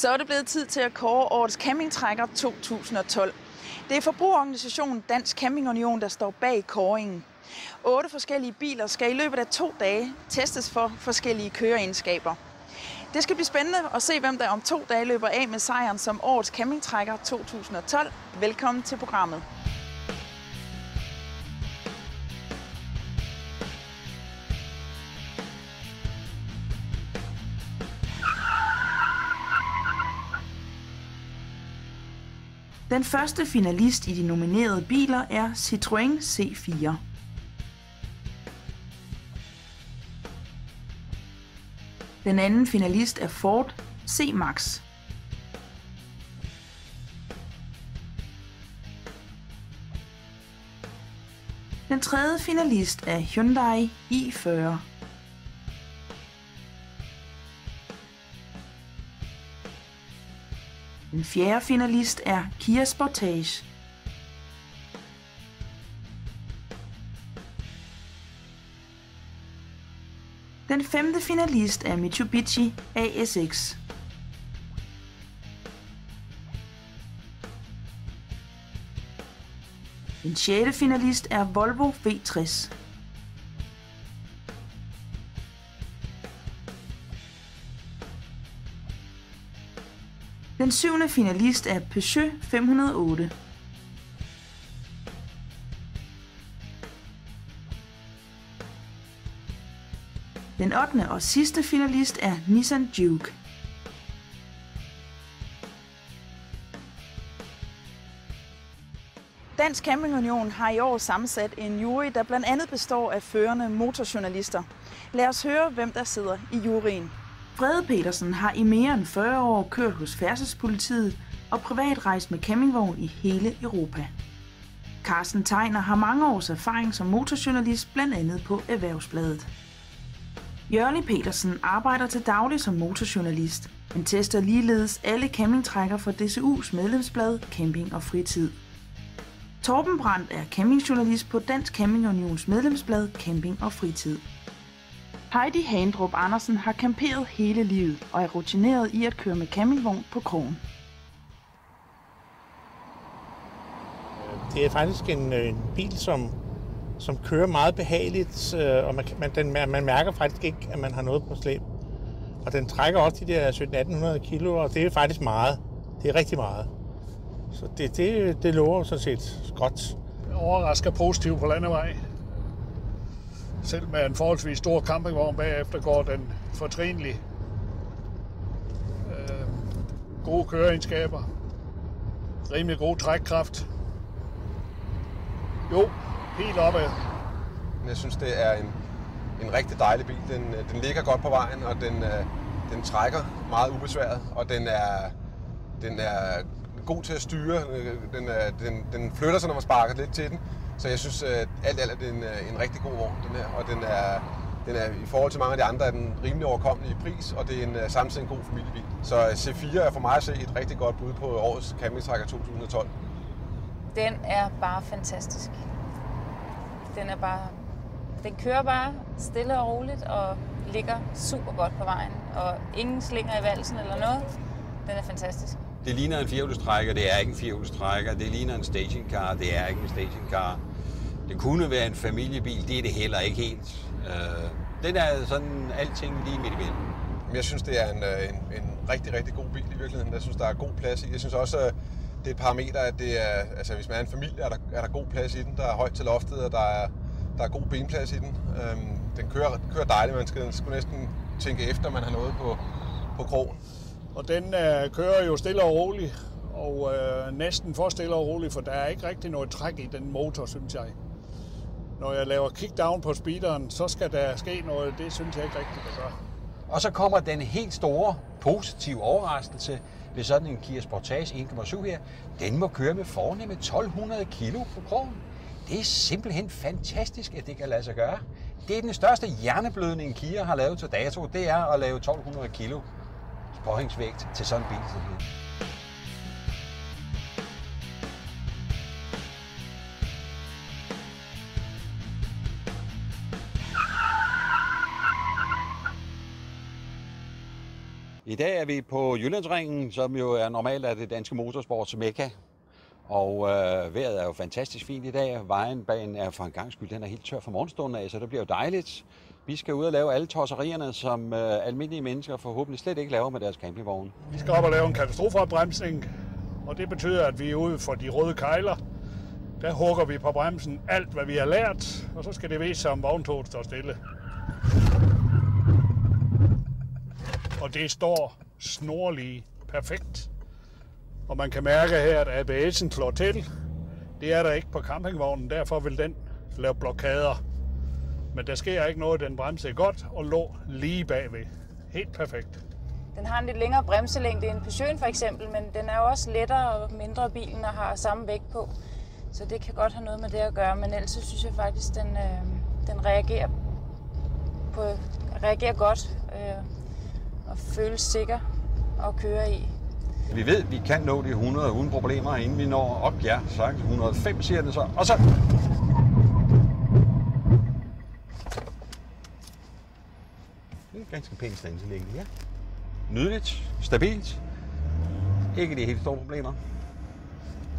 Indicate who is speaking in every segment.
Speaker 1: Så er det blevet tid til at kåre årets campingtrækker 2012. Det er forbrugerorganisationen Dansk Camping Union, der står bag kåringen. Otte forskellige biler skal i løbet af to dage testes for forskellige køreegenskaber. Det skal blive spændende at se, hvem der om to dage løber af med sejren som årets campingtrækker 2012. Velkommen til programmet. Den første finalist i de nominerede biler er Citroën C4. Den anden finalist er Ford C-Max. Den tredje finalist er Hyundai i40. Den fjerde finalist er Kia Sportage. Den femte finalist er Mitsubishi ASX. Den sjette finalist er Volvo V60. Den syvende finalist er Peugeot 508. Den 8. og sidste finalist er Nissan Juke. Dansk Camping Union har i år sammensat en jury, der blandt andet består af førende motorjournalister. Lad os høre, hvem der sidder i juryen. Brede Petersen har i mere end 40 år kørt hos Færdselspolitiet og privat rejst med campingvogn i hele Europa. Carsten Tegner har mange års erfaring som motorjournalist, blandt andet på Erhvervsbladet. Jørgen e. Petersen arbejder til daglig som motorjournalist. men tester ligeledes alle campingtrækker for DCU's medlemsblad Camping og Fritid. Torben Brandt er campingjournalist på Dansk Camping Unions medlemsblad Camping og Fritid. Heidi Handrup Andersen har camperet hele livet og er rutineret i at køre med campingvogn på krogen.
Speaker 2: Det er faktisk en, en bil, som, som kører meget behageligt, øh, og man, man, den, man mærker faktisk ikke, at man har noget på slæb. Og den trækker også de der 1700-1800 kilo, og det er faktisk meget. Det er rigtig meget. Så det, det, det lover sådan set godt.
Speaker 3: Overrasker positivt på landevej. Selv med en forholdsvis stor campingvogn bagefter går den fortrinlig. Øh, gode køreegenskaber. Rimelig god trækkraft. Jo, helt opad.
Speaker 4: Jeg synes, det er en, en rigtig dejlig bil. Den, øh, den ligger godt på vejen, og den, øh, den trækker meget ubesværet, og den er, den er god til at styre. Øh, den, er, den, den flytter sig, når man sparker lidt til den. Så jeg synes, at alt alt er det en, en rigtig god vogn, den her. Og den er, den er i forhold til mange af de andre, er den rimelig overkommelig i pris, og det er en, samtidig en god familiebil. Så C4 er for mig at se et rigtig godt bud på årets campingtrækker 2012.
Speaker 5: Den er bare fantastisk. Den er bare... Den kører bare stille og roligt og ligger super godt på vejen. Og ingen slinger i valsen eller noget. Den er fantastisk.
Speaker 6: Det ligner en firehjulstrækker, det er ikke en firehjulstrækker. Det ligner en stationcar, det er ikke en stationcar. Det kunne være en familiebil, det er det heller ikke helt. Øh, den er sådan alting lige midt imellem.
Speaker 4: Jeg synes, det er en, en, en rigtig, rigtig god bil i virkeligheden. Jeg synes, der er god plads i. Jeg synes også, det er et parameter, at det er, altså, hvis man er en familie, er der, er der god plads i den. Der er højt til loftet, og der er, der er god benplads i den. Øhm, den kører, kører dejligt. Man skal, skulle næsten tænke efter, man har noget på, på krogen.
Speaker 3: Og den øh, kører jo stille og roligt, og øh, næsten for stille og roligt, for der er ikke rigtig noget træk i den motor, synes jeg. Når jeg laver kickdown på speederen, så skal der ske noget. Det synes jeg ikke rigtigt, det gør.
Speaker 6: Og så kommer den helt store positive overraskelse ved sådan en Kia Sportage 1.7 her. Den må køre med fornemme 1200 kilo på krogen. Det er simpelthen fantastisk, at det kan lade sig gøre. Det er den største hjerneblødning, Kia har lavet til dato. Det er at lave 1200 kilo påhængsvægt til sådan en bil. I dag er vi på Jyllandsringen, som jo er normalt er det danske motorsports mekka. Og øh, vejret er jo fantastisk fint i dag. Vejenbanen er for en gang skyld, den er helt tør fra morgenstunden af, så det bliver jo dejligt. Vi skal ud og lave alle tosserierne, som øh, almindelige mennesker forhåbentlig slet ikke laver med deres campingvogne.
Speaker 3: Vi skal op og lave en katastrofeopbremsning, og det betyder, at vi er ude for de røde kejler. Der hugger vi på bremsen alt, hvad vi har lært, og så skal det vise sig, om vogntoget står stille. Og det står snorlige perfekt. Og man kan mærke her, at ABS'en slår til. Det er der ikke på campingvognen, derfor vil den lave blokader. Men der sker ikke noget, den bremsede godt og lå lige bagved. Helt perfekt.
Speaker 5: Den har en lidt længere bremselængde end Peugeot for eksempel, men den er jo også lettere og mindre bilen og har samme vægt på. Så det kan godt have noget med det at gøre, men ellers så synes jeg faktisk, den, øh, den reagerer, på, reagerer godt øh, og føles sikker at køre i.
Speaker 6: Vi ved, at vi kan nå de 100 uden problemer, inden vi når op, ja, sagt 105 siger den så. Og så... Det er ganske pænt standselæggende, ja. Nydeligt, stabilt. Ikke de helt store problemer.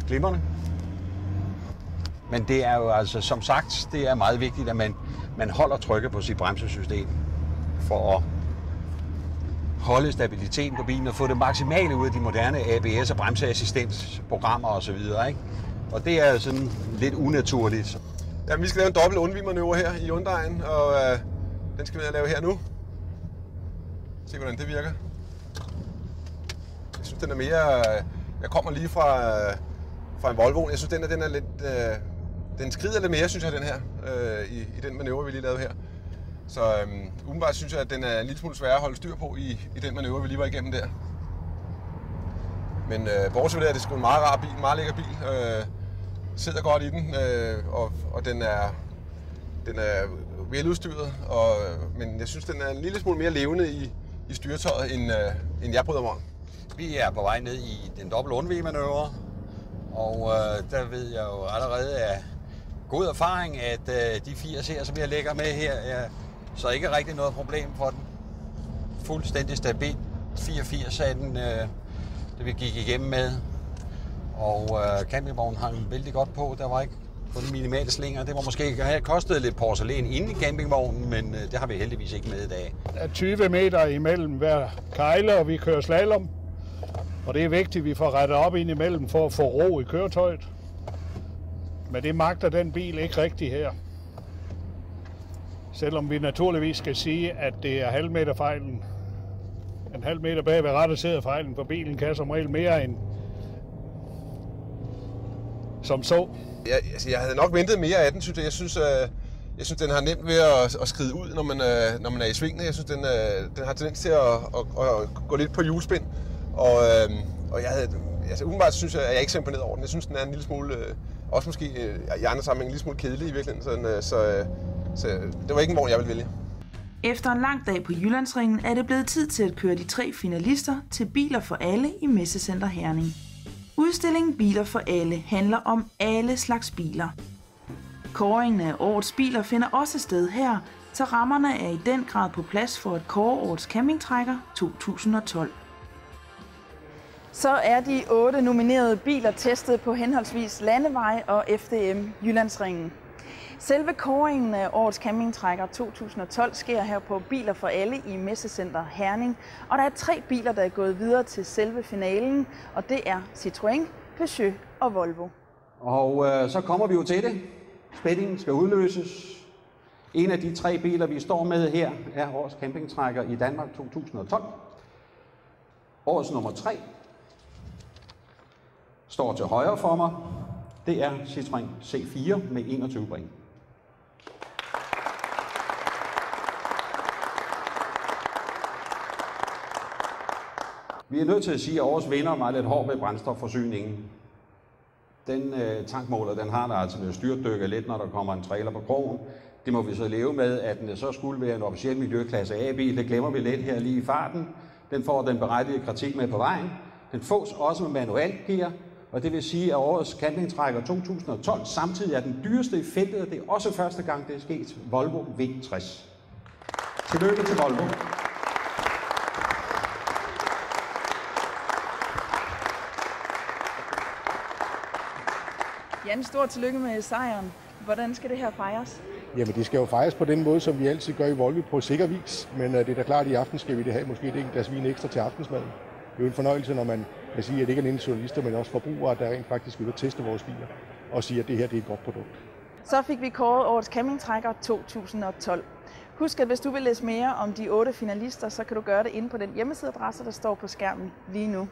Speaker 6: Glimmerne. Men det er jo altså, som sagt, det er meget vigtigt, at man, man holder trykket på sit bremsesystem for at holde stabiliteten på bilen og få det maksimale ud af de moderne ABS- og bremseassistensprogrammer osv. Ikke? Og det er sådan lidt unaturligt.
Speaker 4: Ja, vi skal lave en dobbelt undvimanøvre her i Hyundai'en, og øh, den skal vi lave her nu. Se, hvordan det virker. Jeg synes, den er mere... Øh, jeg kommer lige fra, øh, fra en Volvo. Jeg synes, den er, den er lidt... Øh, den skrider lidt mere, synes jeg, den her, øh, i, i den manøvre, vi lige lavede her. Så øhm, umiddelbart synes jeg, at den er en lille smule sværere at holde styr på i, i den manøvre, vi lige var igennem der. Men øh, bortset fra det, er det sgu en meget rar bil, en meget lækker bil. Øh, sidder godt i den, øh, og, og den er, den er veludstyret, og, øh, men jeg synes, den er en lille smule mere levende i, i styretøjet, end, øh, end jeg bryder mig om.
Speaker 6: Vi er på vej ned i den dobbelt undvigemanøvre, og øh, der ved jeg jo allerede af god erfaring, at øh, de 80 her, som jeg lægger med her, er så ikke rigtig noget problem for den. Fuldstændig stabil. 84 er den, øh, det vi gik igennem med. Og øh, campingvognen hang vældig godt på. Der var ikke kun minimale slinger. Det var måske have kostet lidt porcelæn inde i campingvognen, men øh, det har vi heldigvis ikke med i dag.
Speaker 3: Der er 20 meter imellem hver kejle, og vi kører slalom. Og det er vigtigt, at vi får rettet op ind imellem for at få ro i køretøjet. Men det magter den bil ikke rigtigt her. Selvom vi naturligvis skal sige, at det er halv meter fejlen. En halv meter bag ved rettet sidder fejlen, for bilen kan som regel mere end som så.
Speaker 4: Jeg, altså, jeg havde nok ventet mere af den, synes jeg. Jeg synes, øh, jeg synes den har nemt ved at, at skride ud, når man, øh, når man er i svingene. Jeg synes, den, øh, den har tendens til at, at, at gå lidt på julespind. Og, øh, og jeg havde, altså, umiddelbart synes jeg, at jeg ikke så imponeret over den. Jeg synes, den er en lille smule, øh, også måske øh, i andre sammenhæng, en lille smule kedelig i virkeligheden. Sådan, øh, så, øh, så det var ikke en vogn, jeg ville vælge.
Speaker 1: Efter en lang dag på Jyllandsringen er det blevet tid til at køre de tre finalister til Biler for Alle i Messecenter Herning. Udstillingen Biler for Alle handler om alle slags biler. Kåringen af årets biler finder også sted her, så rammerne er i den grad på plads for at kåre årets campingtrækker 2012. Så er de otte nominerede biler testet på henholdsvis Landevej og FDM Jyllandsringen. Selve kåringen af årets campingtrækker 2012 sker her på Biler for Alle i Messecenter Herning. Og der er tre biler, der er gået videre til selve finalen, og det er Citroën, Peugeot og Volvo.
Speaker 6: Og øh, så kommer vi jo til det. Spændingen skal udløses. En af de tre biler, vi står med her, er årets campingtrækker i Danmark 2012. Årets nummer 3 står til højre for mig. Det er Citroën C4 med 21 bring. Vi er nødt til at sige, at årets vinder var lidt hård ved brændstofforsyningen. Den øh, tankmåler, den har der altså med styrtdykke lidt, når der kommer en trailer på krogen. Det må vi så leve med, at den så skulle være en officiel miljøklasse A-bil. Det glemmer vi lidt her lige i farten. Den får den berettigede kritik med på vejen. Den fås også med manuel gear, og det vil sige, at årets campingtrækker 2012 samtidig er den dyreste i feltet, og det er også første gang, det er sket. Volvo V60. Tillykke til Volvo.
Speaker 1: Jan, stort tillykke med sejren. Hvordan skal det her fejres?
Speaker 7: Jamen, det skal jo fejres på den måde, som vi altid gør i Volby på sikker vis. Men uh, det er da klart, at i aften skal vi det have måske et glas vin ekstra til aftensmaden. Det er jo en fornøjelse, når man kan sige, at det ikke er alene journalister, men også forbrugere, der rent faktisk vil teste vores biler og sige, at det her det er et godt produkt.
Speaker 1: Så fik vi kåret årets campingtrækker 2012. Husk, at hvis du vil læse mere om de otte finalister, så kan du gøre det inde på den hjemmesideadresse, der står på skærmen lige nu.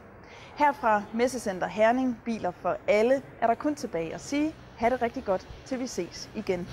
Speaker 1: Her fra Messecenter Herning, biler for alle, er der kun tilbage at sige, ha' det rigtig godt, til vi ses igen.